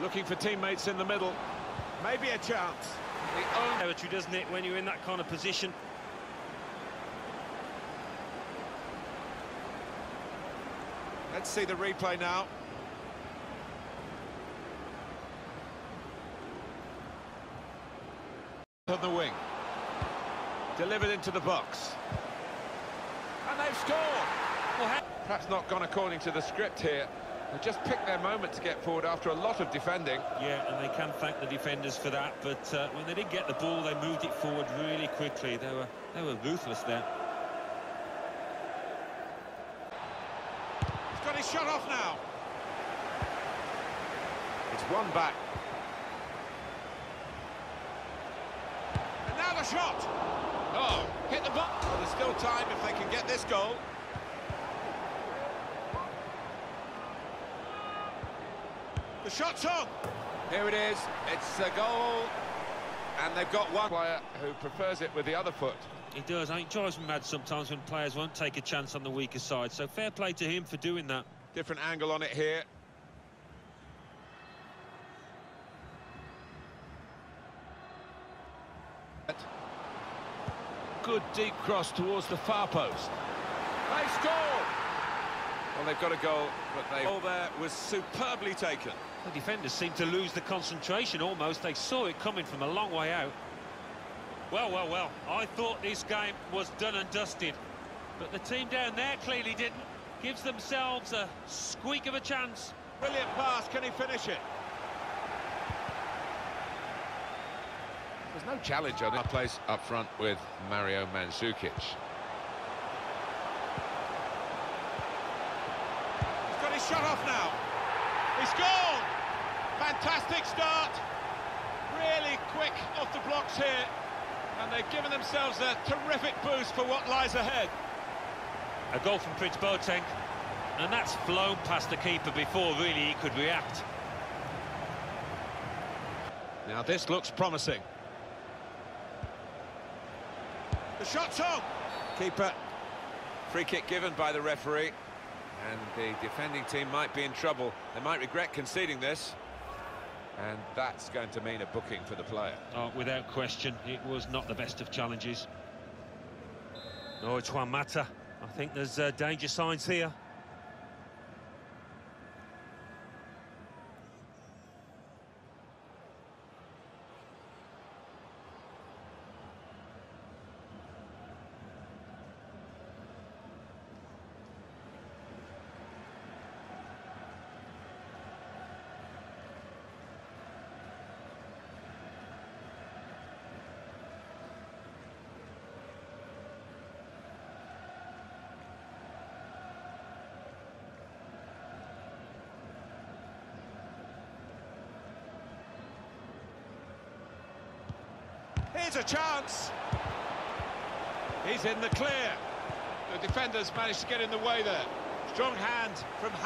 Looking for teammates in the middle. Maybe a chance. The own territory, doesn't it, when you're in that kind of position? Let's see the replay now. On the wing. Delivered into the box. And they've scored! Well, Perhaps not gone according to the script here. They just picked their moment to get forward after a lot of defending. Yeah, and they can thank the defenders for that. But uh, when they did get the ball, they moved it forward really quickly. They were they were ruthless there. He's got his shot off now. It's one back. And now the shot. Oh, hit the ball. Well, there's still time if they can get this goal. The shot's on. Here it is. It's a goal. And they've got one player who prefers it with the other foot. He does. I think it drives me mad sometimes when players won't take a chance on the weaker side. So fair play to him for doing that. Different angle on it here. Good deep cross towards the far post. They score! Well, they've got a goal, but they all there was superbly taken. The defenders seemed to lose the concentration almost. They saw it coming from a long way out. Well, well, well. I thought this game was done and dusted. But the team down there clearly didn't. Gives themselves a squeak of a chance. Brilliant pass, can he finish it? There's no challenge on it. place up front with Mario Mandzukic. He's shot off now. He's gone! Fantastic start. Really quick off the blocks here. And they've given themselves a terrific boost for what lies ahead. A goal from Prince Boateng. And that's flown past the keeper before really he could react. Now this looks promising. The shot's on. Keeper. Free kick given by the referee. And the defending team might be in trouble. They might regret conceding this. And that's going to mean a booking for the player. Oh, without question, it was not the best of challenges. Oh, it's Juan Mata. I think there's uh, danger signs here. Here's a chance. He's in the clear. The defenders managed to get in the way there. Strong hand from...